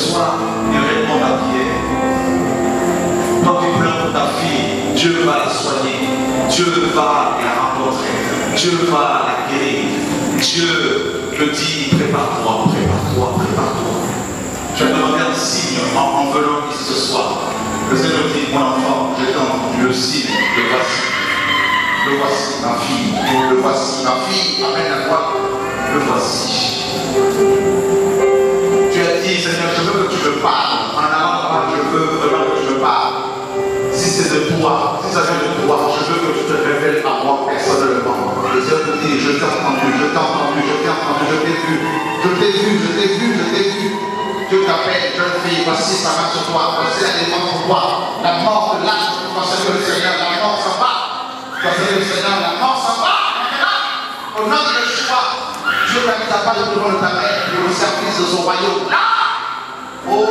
soir, il répond à prière. Quand tu pleures pour ta fille, Dieu va la soigner. Dieu va la rencontrer. Dieu va la guérir. Dieu te dit, prépare-toi, prépare-toi, prépare-toi. Je demander un signe en, en venant ici ce soir. Le Seigneur dit, mon enfant, je t'ai le signe, le voici. Le voici, ma fille. Le voici, ma fille. Amène à toi. Le voici. Je t'ai vu, je t'ai vu, je t'ai vu. Dieu t'appelle, jeune fille, voici sa main sur toi, voici la défense pour toi. La mort de l'âge, voici que le Seigneur, la mort s'en va. Voici le Seigneur, la mort s'en va. Au nom de Yeshua, Dieu mis à part le devant de ta mère pour le service de son royaume. Oh,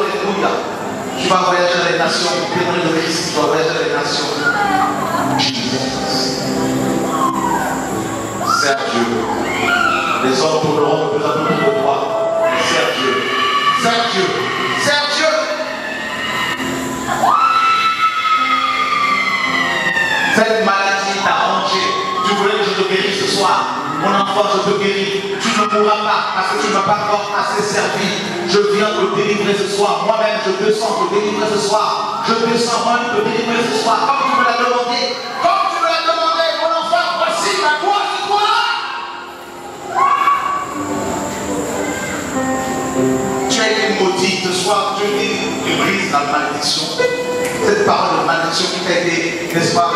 alléluia. Tu vas voyager dans les nations, témoigner de Christ, tu vas voyager dans les nations. Sers Dieu. Les hommes tourneront de plus en plus de toi. Sers Dieu. Sers Dieu. Sers Dieu. Cette maladie t'a rangé. Tu voulais que je te guérisse ce soir. Mon enfant, je te guéris. Tu ne mourras pas parce que tu ne m'as pas encore assez servi. Je viens te délivrer ce soir. Moi-même, je descends te délivrer ce soir. Je descends moi te délivrer ce soir. Comme tu me l'as demandé. Dieu dit, tu brises la malédiction. Cette parole de malédiction qui t'a été, n'est-ce pas,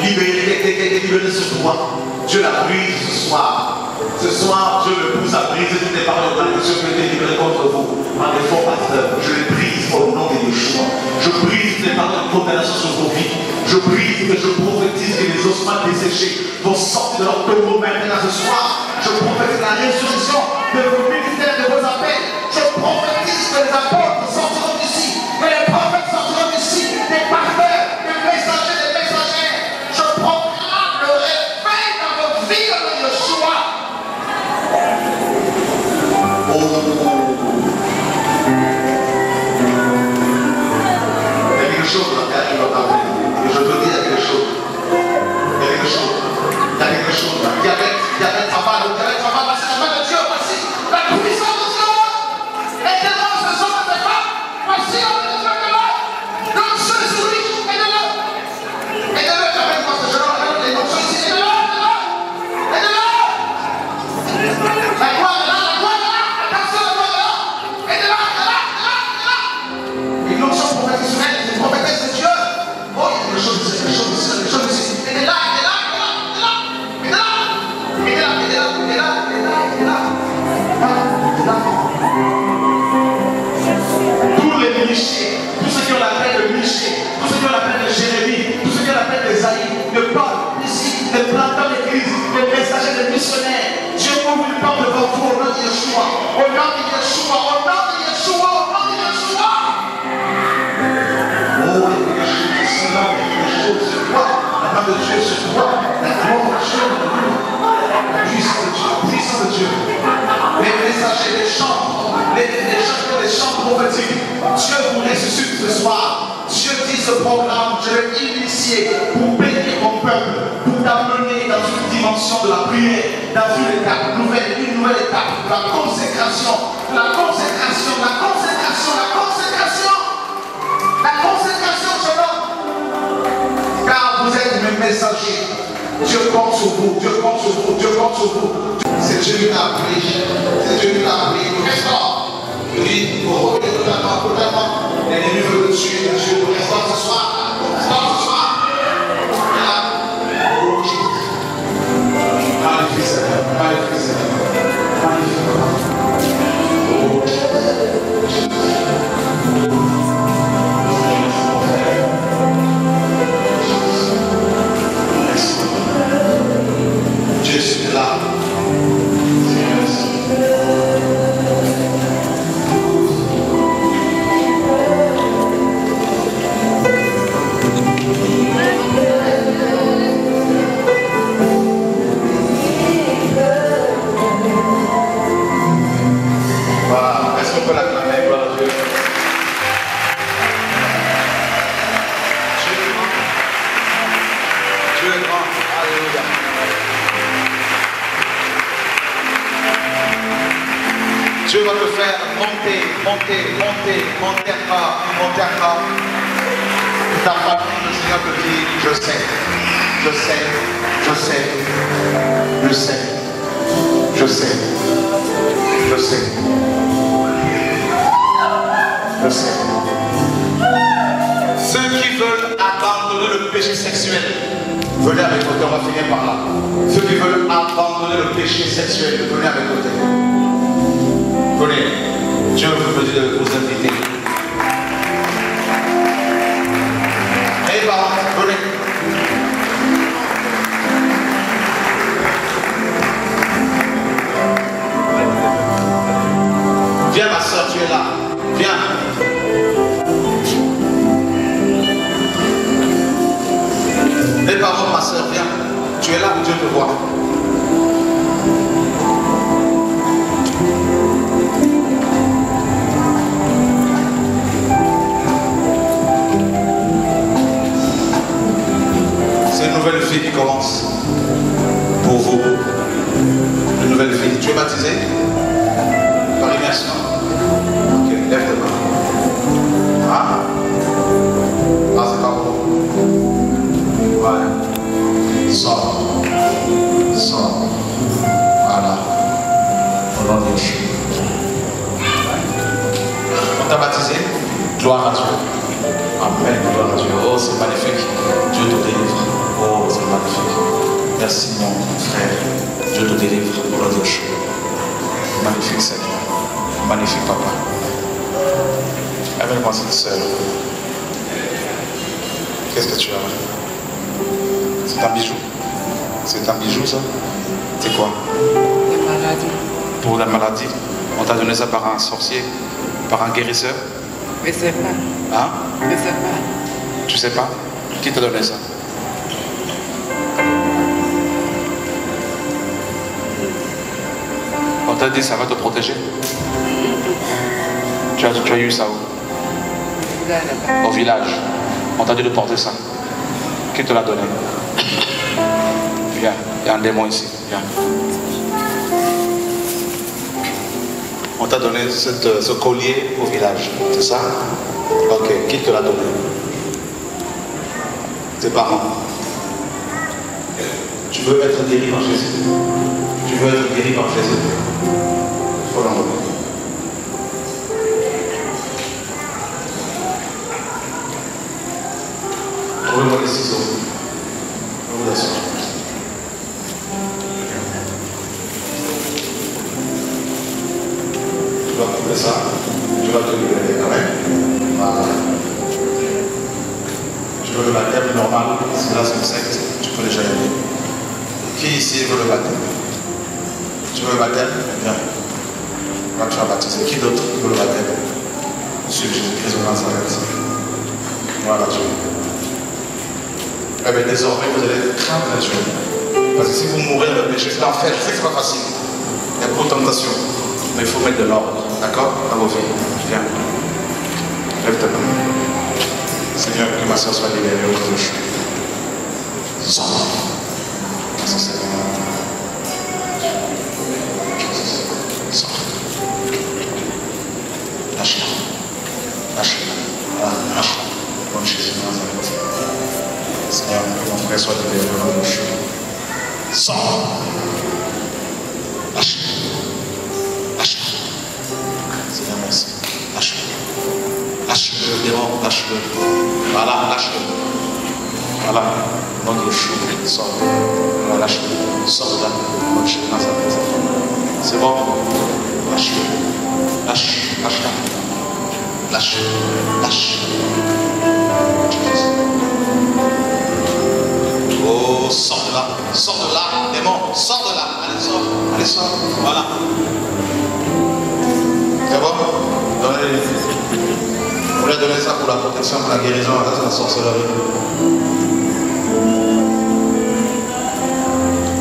libérée, libérée sur toi. Dieu la brise ce soir. Ce soir, Dieu me pousse à briser toutes les paroles de malédiction qui ont été livrées contre vous par des faux pasteurs. Je les brise au nom de Yeshua. Je brise les paroles de condamnation sur vos vies. Je brise et je prophétise que les ossements desséchés vont sortir de leur tombeau maintenant ce soir. Je prophétise la résurrection de vos chose sur toi. La main de Dieu sur toi. La gloire de Dieu. Dieu, de Dieu. Les messagers, les chants, les, les les chants prophétiques. Dieu vous ressuscite ce soir. Dieu dit ce programme, je l'ai initié pour bénir mon peuple, pour t'amener dans une dimension de la prière, dans une étape nouvelle, une nouvelle étape, la consécration, la consécration, la consécration, vous êtes mes messagers. Dieu compte sur vous, Dieu compte sur vous, Dieu compte sur vous. C'est Dieu qui t'a appelé, c'est Dieu qui t'a appelé. Restaure. Il dit, revenir totalement, totalement. L'ennemi veut te tuer, te tuer. Ce soir. Ce soir. Oh, Dieu va te faire monter, monter, monter, monter encore, monter encore. Ta famille, le Seigneur te dit, je sais, je sais, je sais, je sais, je sais, je sais, je sais. Ceux qui veulent abandonner le péché sexuel, venez avec côté, on va finir par là. Ceux qui veulent abandonner le péché sexuel, venez avec côté. Venez, Dieu vous dit de vous inviter. Et parents, venez. Viens ma soeur, tu es là. Viens. Parents, ma soeur, viens. Tu es là, Dieu te voit. Une nouvelle vie qui commence pour vous. Une nouvelle vie. Tu es baptisé? Par immersion. C'est un bijou. C'est un bijou, ça C'est quoi? La maladie. Pour la maladie. On t'a donné ça par un sorcier, par un guérisseur? Je sais pas. Hein? Je sais pas. Tu sais pas? Qui t'a donné ça? On t'a dit ça va te protéger. Tu as, tu as eu ça où? Au village. On t'a dit de porter ça. Qui te l'a donné? Il y a un démon ici. Viens. On t'a donné cette- ce collier au village, c'est ça? Ok, qui te l'a donné? Tes parents. Tu veux être guéri par Jésus Tu veux être guéri par Jésus Il faut. Trouvez-moi les Le baptême? Tu veux le baptême? Viens. Là, tu vas baptiser. Qui d'autre veut le baptême? Monsieur Jésus-Christ de Nazareth. Voilà, Dieu. Eh bien, désormais, vous allez craindre Dieu. Parce que si vous mourrez dans le péché, c'est l'enfer. Je ce pas facile. Il y a beaucoup de tentations. Mais il faut mettre de l'ordre. D'accord? Dans vos vies. Viens. Lève ta main. Seigneur, que ma soeur soit libérée au nom de Jésus. Sors. Nazareth. Seigneur, que mon frère soit libéré au nom de Jésus. Sors. Lâche-le. Lâche-le. Seigneur, merci. Lâche-le. Lâche-le, démon, lâche-le. Voilà, lâche-le. Voilà, de Jésus, sors. Voilà, au nom de Jésus de Nazareth. C'est bon lâche-la. Lâche, lâche. Oh, sors de là, sors de là, démon, sors de là, allez, sors, allez, sors, voilà. C'est bon Donnez, on lui a donné ça pour la protection, pour la guérison, là c'est la sorcellerie.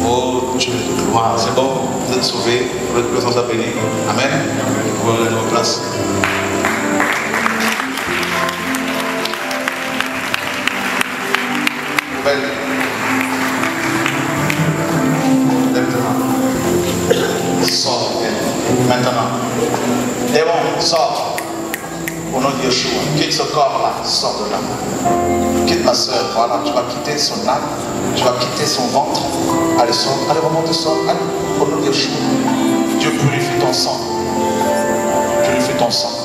Oh Dieu de gloire, c'est bon, vous êtes sauvés, vous êtes présents à béni. Amen. Vous pouvez place. Maintenant. Démon, sors. Au nom de Yeshua. Quitte ce corps-là. Sors de là. Quitte ma soeur. Voilà. Tu vas quitter son âme. Tu vas quitter son ventre. Allez, sors. Allez, remonte, sors. Allez. Au nom de Yeshua. Dieu purifie ton sang. Purifie ton sang.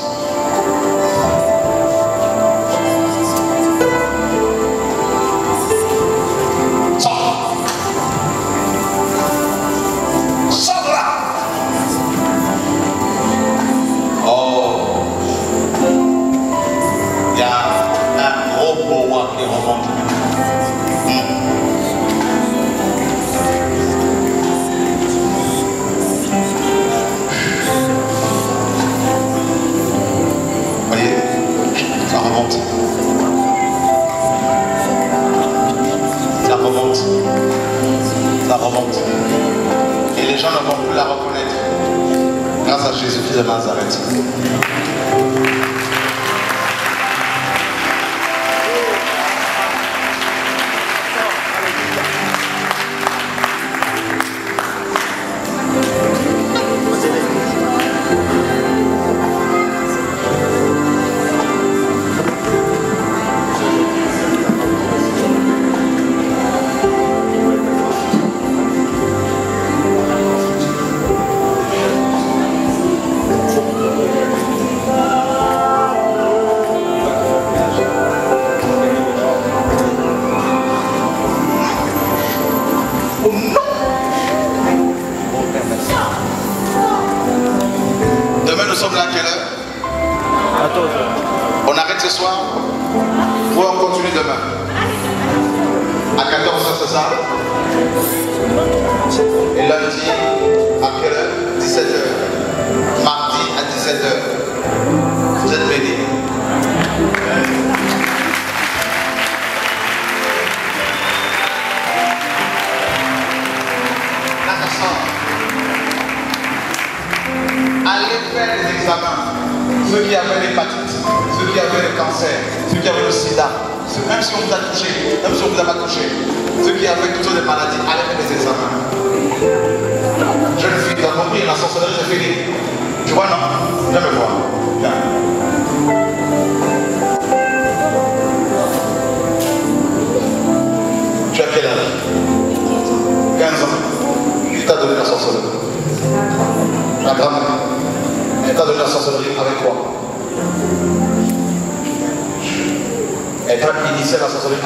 Jésus-Christ de Nazareth.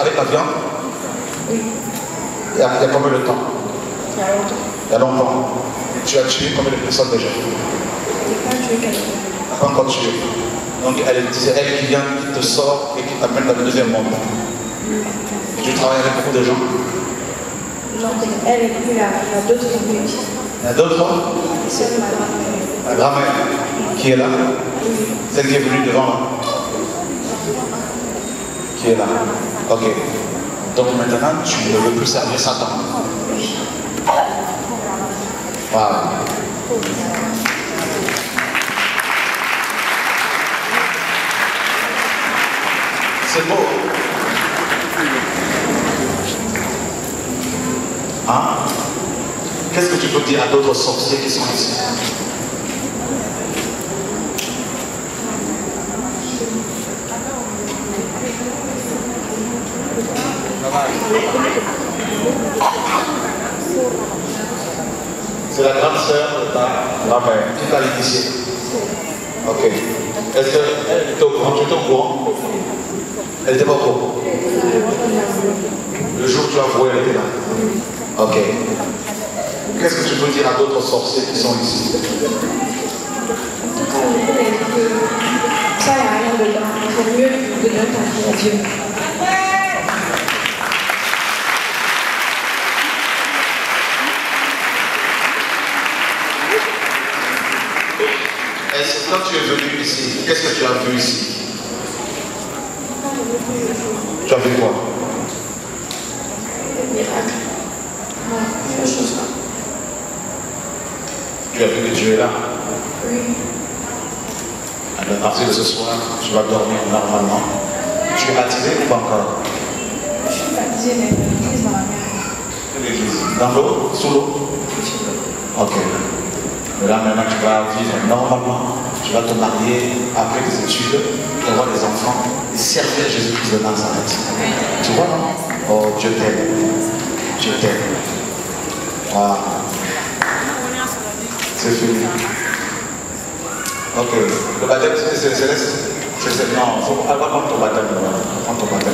Avec la viande il y, a, il y a combien de temps? Il y a longtemps. Tu as tué combien de personnes déjà? Pas encore tué. Donc elle disait, elle qui vient, qui te sort et qui t'amène dans le deuxième monde. Et tu travailles avec beaucoup de gens. Elle et puis la, la d'autres. Il y a d'autres C'est ma grand-mère. La grand-mère qui est là? Celle qui est venue devant là Qui est là? Ok. Donc maintenant, tu ne veux plus servir Satan. Voilà. C'est beau. Hein? Qu'est-ce que tu peux dire à d'autres sorciers qui sont ici C'est la grande sœur grand-mère qui t'a initié. Ok. Est-ce qu'elle était au courant Tu étais Elle n'était pas au courant. Le jour où tu as voué, elle était là. Ok. Qu'est-ce que tu peux dire à d'autres sorciers qui sont ici? Ça, il n'y a rien dedans. Il faut mieux donner ta vie à Dieu. Est-ce que quand tu es venu ici, qu'est-ce que tu as vu ici? Tu as vu quoi? Miracle. Non, ces choses-là. Tu as vu que Dieu est là? Oui. À partir de ce soir, tu vas dormir normalement. Tu es attiré ou pas encore? Je suis baptisée, mais l'église dans la mer. L'église. Dans l'eau? Sous l'eau Ok. Mais là, maintenant, tu vas vivre normalement. Tu vas te marier après tes études, avoir des enfants et servir Jésus-Christ de Nazareth. Tu vois, non? Oh, Dieu t'aime. Dieu t'aime. Voilà. C'est fini. Ok. Le baptême, c'est Céleste C'est Non, il faut prendre ton baptême. Prends ton baptême.